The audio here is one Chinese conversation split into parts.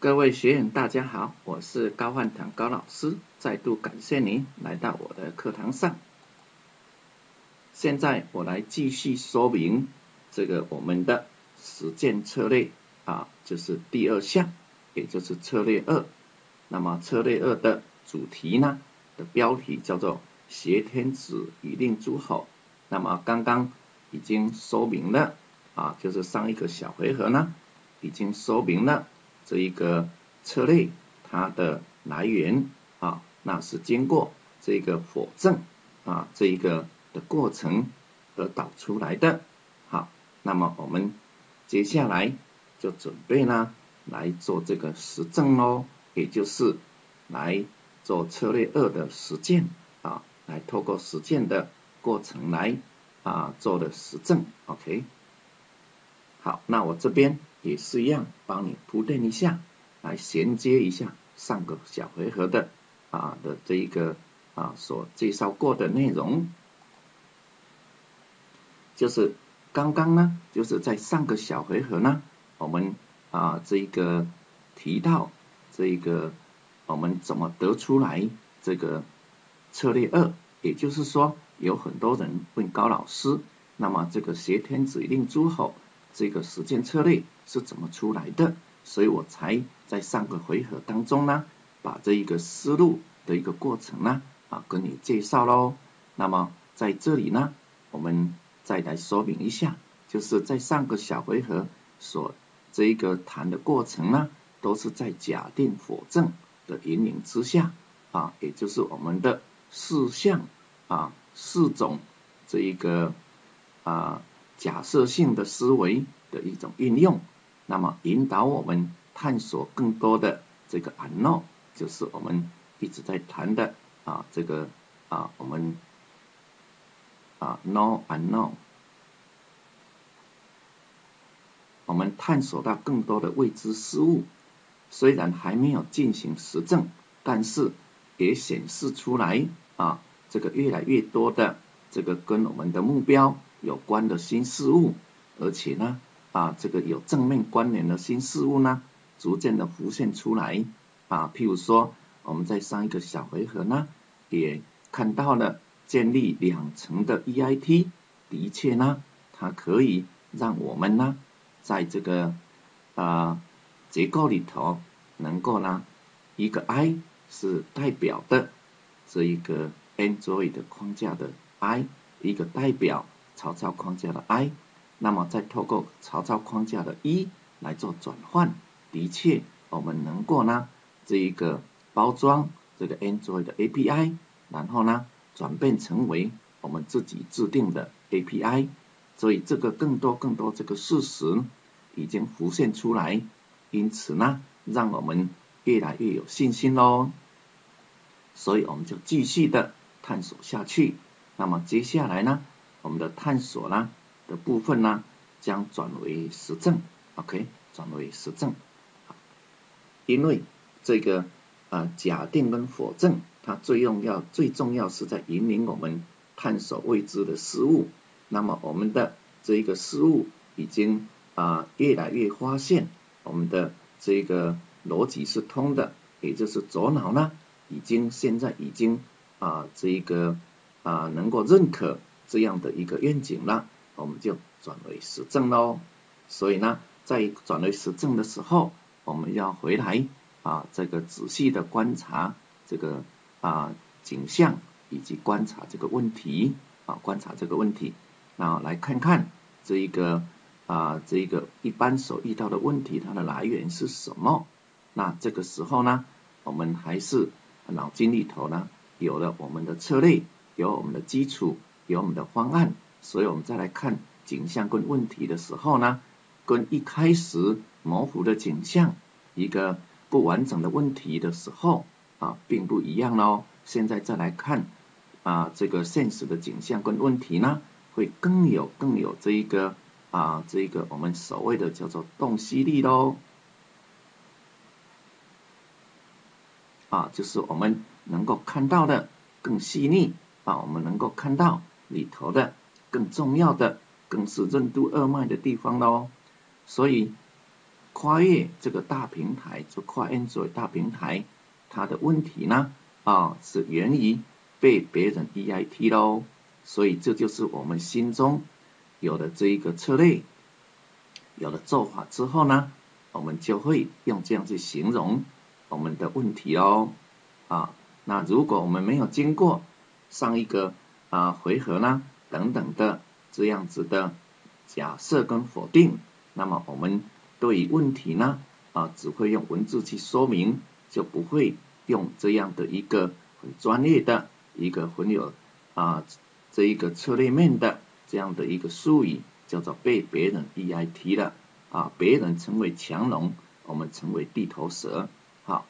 各位学员，大家好，我是高焕堂高老师，再度感谢您来到我的课堂上。现在我来继续说明这个我们的实践策略啊，就是第二项，也就是策略二。那么策略二的主题呢的标题叫做“挟天子以令诸侯”。那么刚刚已经说明了啊，就是上一个小回合呢，已经说明了。这一个策略它的来源啊，那是经过这个否证啊这一个的过程而导出来的。好，那么我们接下来就准备呢来做这个实证喽，也就是来做策略二的实践啊，来透过实践的过程来啊做的实证。OK，好，那我这边。也是一样，帮你铺垫一下，来衔接一下上个小回合的啊的这一个啊所介绍过的内容，就是刚刚呢，就是在上个小回合呢，我们啊这一个提到这一个我们怎么得出来这个策略二，也就是说有很多人问高老师，那么这个挟天子令诸侯。这个实践策略是怎么出来的？所以我才在上个回合当中呢，把这一个思路的一个过程呢啊跟你介绍喽。那么在这里呢，我们再来说明一下，就是在上个小回合所这一个谈的过程呢，都是在假定否证的引领之下啊，也就是我们的四项啊四种这一个啊。假设性的思维的一种运用，那么引导我们探索更多的这个 unknown，就是我们一直在谈的啊这个啊我们啊 know unknown，我们探索到更多的未知事物，虽然还没有进行实证，但是也显示出来啊这个越来越多的这个跟我们的目标。有关的新事物，而且呢，啊，这个有正面关联的新事物呢，逐渐的浮现出来，啊，譬如说，我们在上一个小回合呢，也看到了建立两层的 EIT，的确呢，它可以让我们呢，在这个啊结构里头，能够呢，一个 I 是代表的这一个 Android 框架的 I，一个代表。曹操框架的 I，那么再透过曹操框架的 E 来做转换，的确我们能够呢这一个包装这个 Android 的 API，然后呢转变成为我们自己制定的 API，所以这个更多更多这个事实已经浮现出来，因此呢让我们越来越有信心喽，所以我们就继续的探索下去，那么接下来呢？我们的探索啦的部分呢，将转为实证，OK，转为实证。因为这个啊假定跟否证，它最重要最重要是在引领我们探索未知的事物。那么我们的这一个事物已经啊越来越发现，我们的这个逻辑是通的，也就是左脑呢已经现在已经啊这一个啊能够认可。这样的一个愿景了，我们就转为实证喽。所以呢，在转为实证的时候，我们要回来啊，这个仔细的观察这个啊景象，以及观察这个问题啊，观察这个问题，那来看看这一个啊这一个一般所遇到的问题，它的来源是什么？那这个时候呢，我们还是脑筋里头呢有了我们的策略，有我们的基础。有我们的方案，所以我们再来看景象跟问题的时候呢，跟一开始模糊的景象、一个不完整的问题的时候啊，并不一样喽。现在再来看啊，这个现实的景象跟问题呢，会更有更有这一个啊，这一个我们所谓的叫做洞悉力喽。啊，就是我们能够看到的更细腻啊，我们能够看到。里头的更重要的，更是任督二脉的地方喽。所以跨越这个大平台，就跨 Android 大平台，它的问题呢啊是源于被别人 EIT 喽，所以这就是我们心中有了这一个策略，有了做法之后呢，我们就会用这样去形容我们的问题哦啊，那如果我们没有经过上一个啊回合呢等等的这样子的假设跟否定，那么我们。对于问题呢，啊，只会用文字去说明，就不会用这样的一个很专业的一个很有啊这一个策略面的这样的一个术语，叫做被别人 EIT 了啊，别人成为强龙，我们成为地头蛇，好，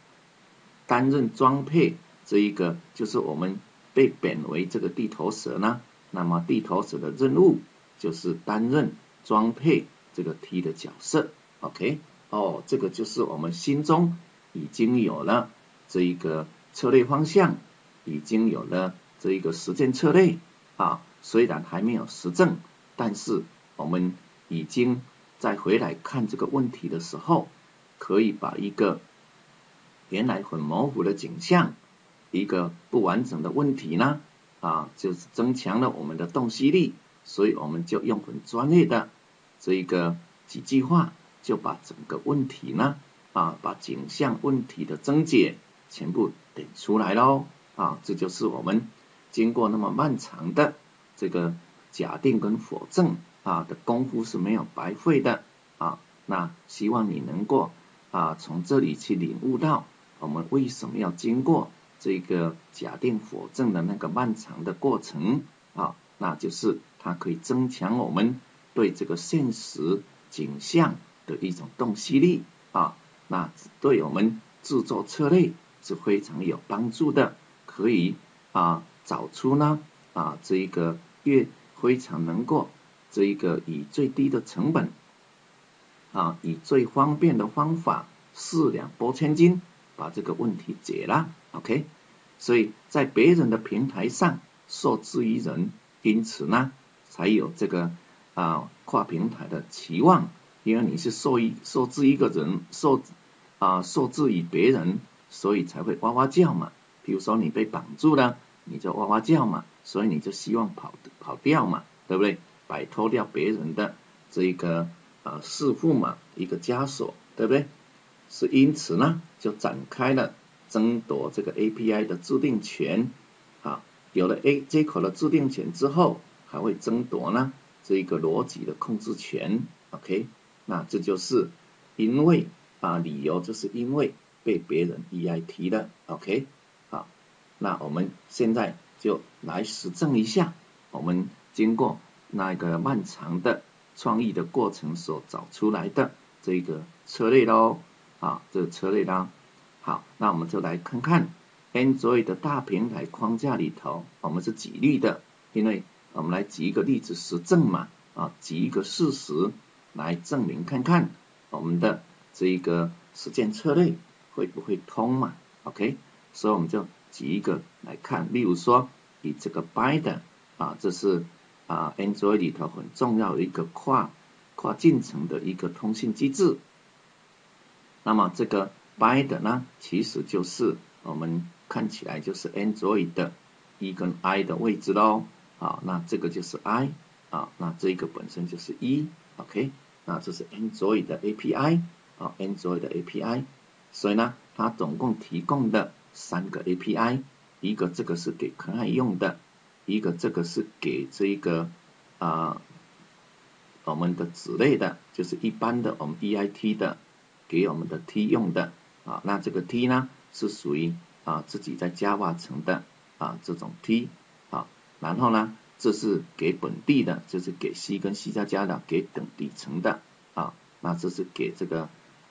担任装配这一个就是我们被贬为这个地头蛇呢，那么地头蛇的任务就是担任装配这个 T 的角色。OK，哦，这个就是我们心中已经有了这一个策略方向，已经有了这一个实践策略啊。虽然还没有实证，但是我们已经再回来看这个问题的时候，可以把一个原来很模糊的景象，一个不完整的问题呢啊，就是增强了我们的洞悉力。所以我们就用很专业的这一个几句话。就把整个问题呢，啊，把景象问题的症结全部点出来喽，啊，这就是我们经过那么漫长的这个假定跟否证啊的功夫是没有白费的，啊，那希望你能够啊从这里去领悟到我们为什么要经过这个假定否证的那个漫长的过程，啊，那就是它可以增强我们对这个现实景象。的一种洞悉力啊，那对我们制作策略是非常有帮助的，可以啊找出呢啊这一个越非常能够这一个以最低的成本啊以最方便的方法四两拨千斤把这个问题解了，OK，所以在别人的平台上受制于人，因此呢才有这个啊跨平台的期望。因为你是受益受制一个人受啊受制于别人，所以才会哇哇叫嘛。比如说你被绑住了，你就哇哇叫嘛，所以你就希望跑跑掉嘛，对不对？摆脱掉别人的这一个啊束缚嘛，一个枷锁，对不对？是因此呢，就展开了争夺这个 API 的制定权。啊，有了 A 接口的制定权之后，还会争夺呢这一个逻辑的控制权。OK。那这就是因为啊，理由就是因为被别人 EIT 的，OK，好，那我们现在就来实证一下，我们经过那个漫长的创意的过程所找出来的这个策略喽，啊，这个策略啦，好，那我们就来看看 Android 的大平台框架里头，我们是举例的，因为我们来举一个例子实证嘛，啊，举一个事实。来证明看看我们的这一个实践策略会不会通嘛？OK，所以我们就举一个来看，例如说以这个 Bind 啊，这是啊 Android 里头很重要的一个跨跨进程的一个通信机制。那么这个 by 的呢，其实就是我们看起来就是 Android 的一跟 I 的位置喽。啊，那这个就是 I 啊，那这个本身就是一。OK，那这是 Android 的 API 啊，Android 的 API，所以呢，它总共提供的三个 API，一个这个是给可爱用的，一个这个是给这一个啊我们的子类的，就是一般的我们 EIT 的，给我们的 T 用的啊，那这个 T 呢是属于啊自己在 Java 层的啊这种 T 啊，然后呢。这是给本地的，这是给 C 跟 C 加加的，给等底层的啊。那这是给这个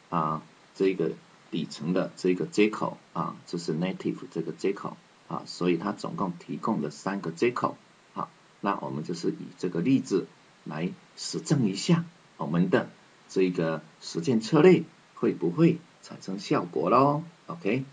啊这个底层的这个接口啊，这是 native 这个接口啊。所以它总共提供了三个接口。啊，那我们就是以这个例子来实证一下我们的这个实践策略会不会产生效果喽？OK，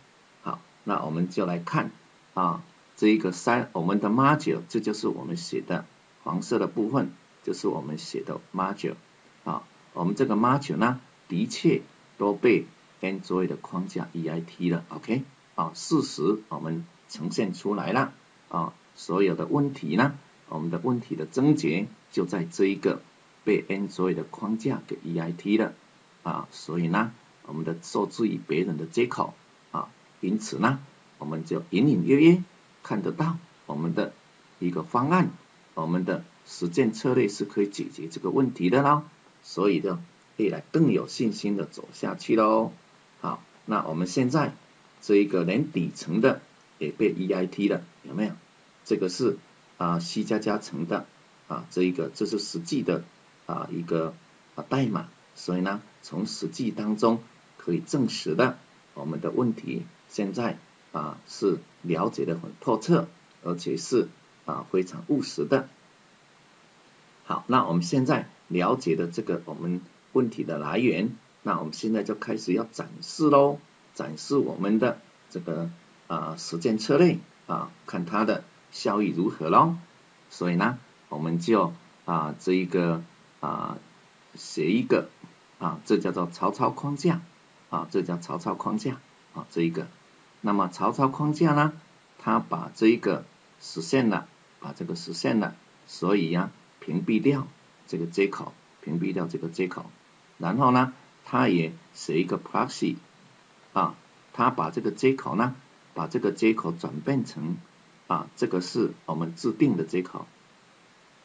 好，那我们就来看啊。这一个三，我们的 module，这就是我们写的黄色的部分，就是我们写的 module 啊。我们这个 module 呢，的确都被 Android 的框架 EIT 了，OK，啊，事实我们呈现出来了，啊，所有的问题呢，我们的问题的症结就在这一个被 Android 的框架给 EIT 了，啊，所以呢，我们的受制于别人的接口，啊，因此呢，我们就隐隐约约看得到我们的一个方案，我们的实践策略是可以解决这个问题的啦，所以呢，未来更有信心的走下去喽。好，那我们现在这一个连底层的也被 EIT 了，有没有？这个是啊 C 加加层的啊这一个这是实际的啊一个啊代码，所以呢从实际当中可以证实的我们的问题现在啊是了解的很透彻，而且是啊非常务实的。好，那我们现在了解的这个我们问题的来源。那我们现在就开始要展示喽，展示我们的这个啊实践策略啊，看它的效益如何喽。所以呢，我们就啊这一个啊写一个啊，这叫做曹操框架啊，这叫曹操框架啊这一个。那么曹操框架呢，它把这一个实现了，把这个实现了，所以呀屏蔽掉这个接口，屏蔽掉这个接口，然后呢。它也写一个 proxy 啊，它把这个接口呢，把这个接口转变成啊，这个是我们自定的接口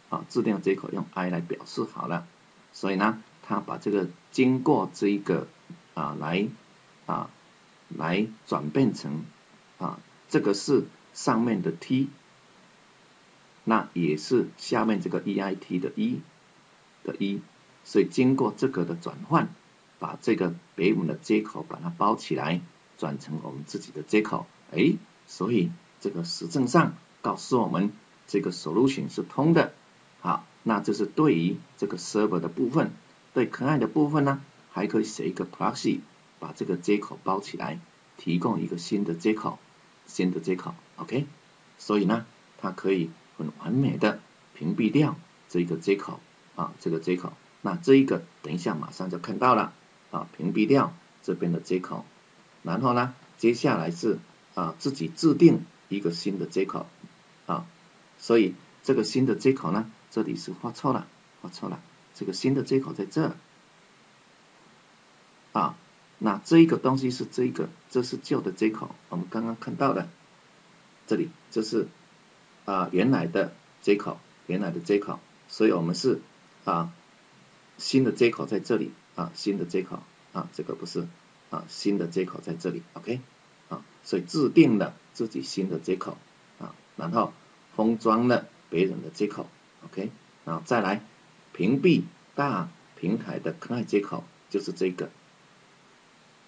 啊，自定的接口用 i 来表示好了，所以呢，它把这个经过这一个啊来啊来转变成啊，这个是上面的 t，那也是下面这个 EIT 的一的一，所以经过这个的转换。把这个北母的接口把它包起来，转成我们自己的接口，哎，所以这个实证上告诉我们这个 solution 是通的。好，那这是对于这个 server 的部分，对 client 的部分呢，还可以写一个 proxy，把这个接口包起来，提供一个新的接口，新的接口，OK。所以呢，它可以很完美的屏蔽掉这个接口啊，这个接口。那这一个等一下马上就看到了。啊，屏蔽掉这边的接口，然后呢，接下来是啊自己制定一个新的接口啊，所以这个新的接口呢，这里是画错了，画错了，这个新的接口在这。啊，那这一个东西是这一个，这是旧的接口，我们刚刚看到的，这里这是啊原来的接口，原来的接口，所以我们是啊新的接口在这里。啊，新的接口啊，这个不是啊，新的接口在这里，OK？啊，所以制定了自己新的接口啊，然后封装了别人的接口，OK，然后再来屏蔽大平台的 client 接口，就是这个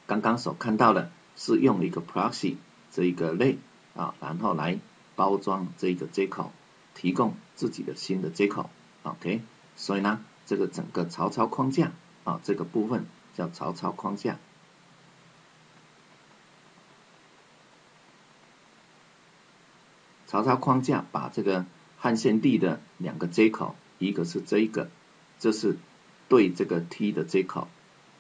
刚刚所看到的，是用一个 proxy 这一个类啊，然后来包装这一个接口，提供自己的新的接口，OK，所以呢，这个整个曹操框架。啊，这个部分叫曹操框架。曹操框架把这个汉献帝的两个接口，一个是这一个，这是对这个 T 的接口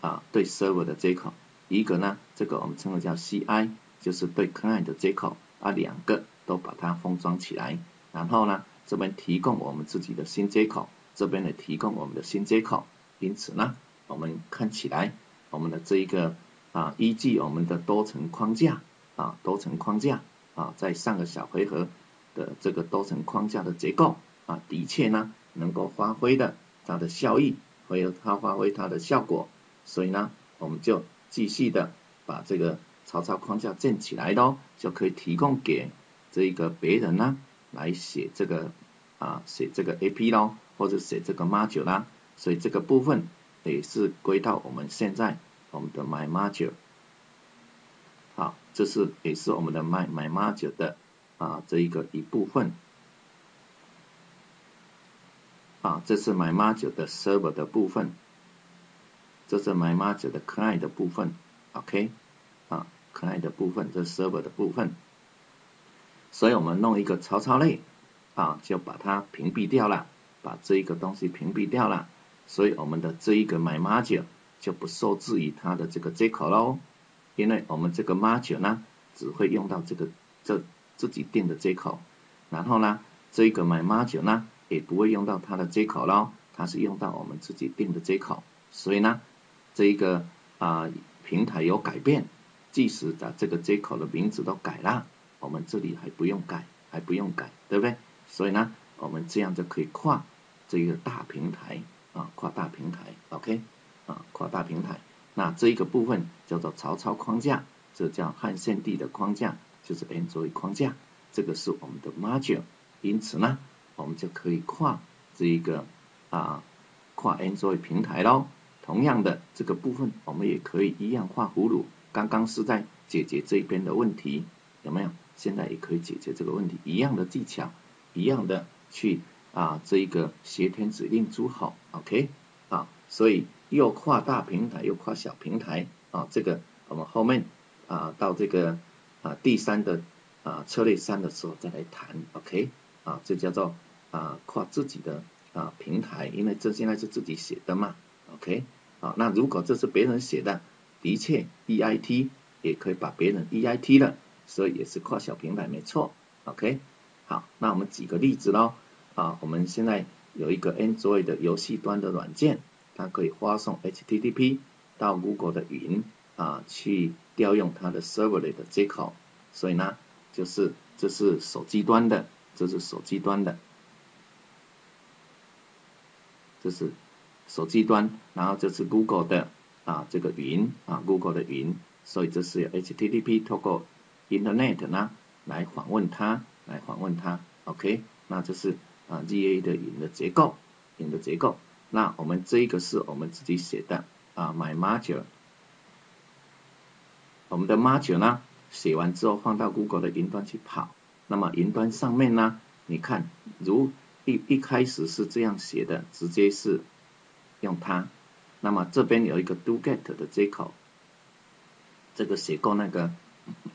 啊，对 Server 的接口；一个呢，这个我们称为叫 CI，就是对 Client 的接口啊，两个都把它封装起来。然后呢，这边提供我们自己的新接口，这边呢提供我们的新接口。因此呢。我们看起来，我们的这一个啊，依据我们的多层框架啊，多层框架啊，在上个小回合的这个多层框架的结构啊，的确呢，能够发挥的它的效益，会有它发挥它的效果，所以呢，我们就继续的把这个曹操框架建起来咯，就可以提供给这一个别人呢，来写这个啊，写这个 A P 咯，或者写这个 module 啦，所以这个部分。也是归到我们现在我们的 My Module，好，这是也是我们的 My My Module 的啊这一个一部分，啊，这是 My Module 的 Server 的部分，这是 My Module 的 Client 的部分，OK，啊，Client 的部分，这 Server 的部分，所以我们弄一个曹操类啊，就把它屏蔽掉了，把这一个东西屏蔽掉了。所以我们的这一个 my module 就不受制于它的这个接口喽，因为我们这个 module 呢，只会用到这个这自己定的接口，然后呢，这个 my module 呢，也不会用到它的接口喽，它是用到我们自己定的接口，所以呢，这一个啊平台有改变，即使把这个接口的名字都改了，我们这里还不用改，还不用改，对不对？所以呢，我们这样就可以跨这个大平台啊，跨大平台，OK。啊，跨大平台，那这一个部分叫做曹操框架，这叫汉献帝的框架，就是 Android 框架，这个是我们的 module，因此呢，我们就可以跨这一个啊跨 Android 平台喽。同样的这个部分，我们也可以一样画葫芦，刚刚是在解决这边的问题，有没有？现在也可以解决这个问题，一样的技巧，一样的去啊这一个挟天子令诸侯，OK 啊，所以。又跨大平台，又跨小平台啊！这个我们后面啊到这个啊第三的啊策略三的时候再来谈，OK 啊，这叫做啊跨自己的啊平台，因为这现在是自己写的嘛，OK 啊，那如果这是别人写的，的确 EIT 也可以把别人 EIT 了，所以也是跨小平台没错，OK 好，那我们举个例子喽啊，我们现在有一个 Android 的游戏端的软件。它可以发送 HTTP 到 Google 的云啊，去调用它的 Server 的接口，所以呢，就是这是手机端的，这是手机端的，这是手机端，然后这是 Google 的啊这个云啊 Google 的云，所以这是 HTTP 透过 Internet 呢来访问它，来访问它，OK，那这是啊 GA 的云的结构，云的结构。那我们这个是我们自己写的啊，my module，我们的 module 呢写完之后放到 Google 的云端去跑，那么云端上面呢，你看如一一开始是这样写的，直接是用它，那么这边有一个 do get 的接口，这个写过那个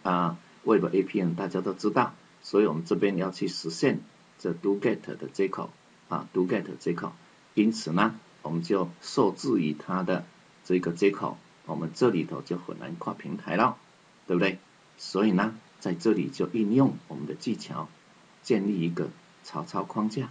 啊 Web A P N 大家都知道，所以我们这边要去实现这 do get 的接口啊 do get 接口。因此呢，我们就受制于它的这个接口，我们这里头就很难跨平台了，对不对？所以呢，在这里就应用我们的技巧，建立一个曹操框架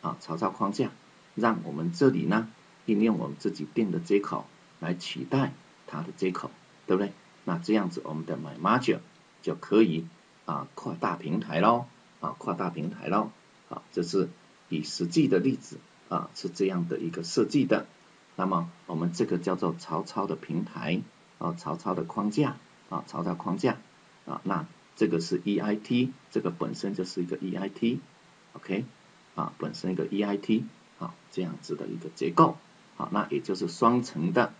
啊，曹操框架，让我们这里呢应用我们自己定的接口来取代它的接口，对不对？那这样子我们的 My Module 就可以啊跨大平台喽啊跨大平台喽，啊，这是以实际的例子。啊，是这样的一个设计的。那么我们这个叫做曹操的平台啊，曹操的框架啊，曹操框架啊。那这个是 EIT，这个本身就是一个 EIT OK，啊，本身一个 EIT 啊，这样子的一个结构。好，那也就是双层的，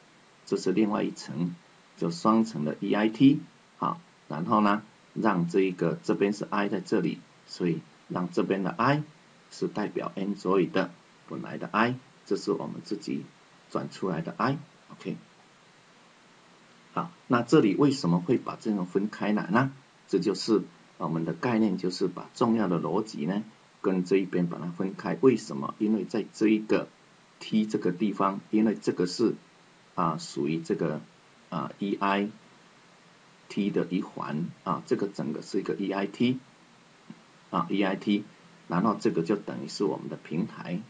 这是另外一层，就双层的 EIT。啊，然后呢，让这一个这边是 I 在这里，所以让这边的 I 是代表 Android 的。本来的 i，这是我们自己转出来的 i，OK。好，那这里为什么会把这种分开来呢？这就是我们的概念，就是把重要的逻辑呢，跟这一边把它分开。为什么？因为在这一个 t 这个地方，因为这个是啊属于这个啊 EIT 的一环啊，这个整个是一个 EIT 啊 EIT，然后这个就等于是我们的平台。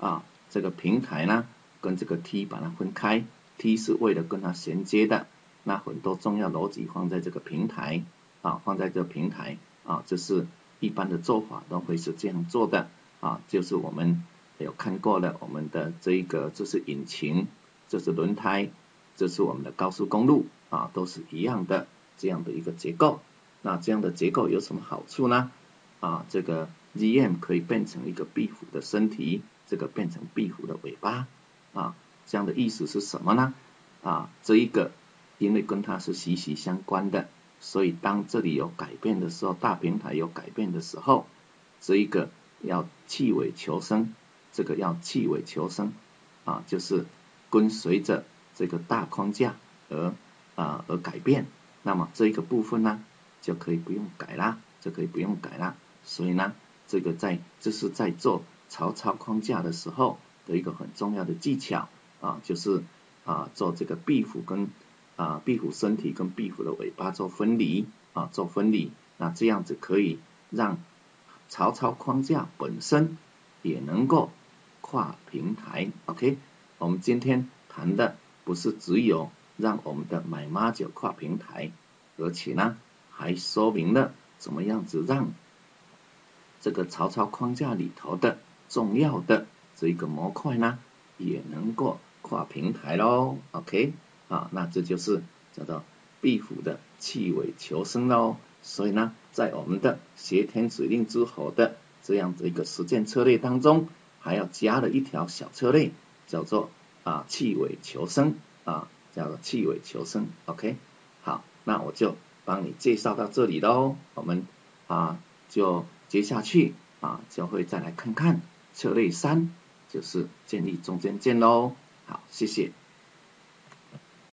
啊，这个平台呢，跟这个 T 把它分开，T 是为了跟它衔接的，那很多重要逻辑放在这个平台，啊，放在这个平台，啊，这是一般的做法都会是这样做的，啊，就是我们有看过的，我们的这一个这是引擎，这是轮胎，这是我们的高速公路，啊，都是一样的这样的一个结构，那这样的结构有什么好处呢？啊，这个 ZM 可以变成一个壁虎的身体。这个变成壁虎的尾巴啊，这样的意思是什么呢？啊，这一个因为跟它是息息相关的，所以当这里有改变的时候，大平台有改变的时候，这一个要弃尾求生，这个要弃尾求生啊，就是跟随着这个大框架而啊而改变，那么这一个部分呢就可以不用改啦，就可以不用改啦，所以呢，这个在这是在做。曹操框架的时候的一个很重要的技巧，啊，就是啊做这个壁虎跟啊壁虎身体跟壁虎的尾巴做分离啊做分离，那这样子可以让曹操框架本身也能够跨平台。OK，我们今天谈的不是只有让我们的买妈九跨平台，而且呢还说明了怎么样子让这个曹操框架里头的重要的这一个模块呢。也能够跨平台喽，OK，啊，那这就是叫做壁虎的气尾求生喽。所以呢，在我们的挟天子令诸侯的这样子一个实践策略当中，还要加了一条小策略，叫做啊气尾求生啊，叫做气尾求生，OK，好，那我就帮你介绍到这里喽。我们啊就接下去啊就会再来看看策略三。就是建立中间件喽，好，谢谢。